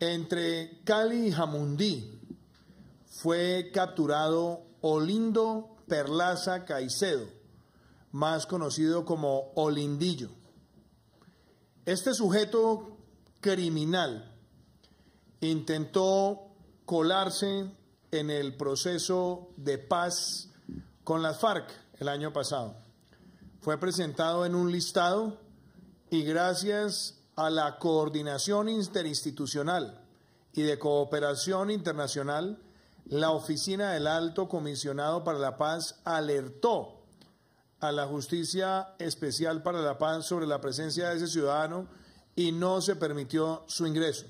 Entre Cali y Jamundí fue capturado Olindo Perlaza Caicedo, más conocido como Olindillo. Este sujeto criminal intentó colarse en el proceso de paz con las FARC el año pasado. Fue presentado en un listado y gracias a la coordinación interinstitucional y de cooperación internacional, la Oficina del Alto Comisionado para la Paz alertó a la Justicia Especial para la Paz sobre la presencia de ese ciudadano y no se permitió su ingreso.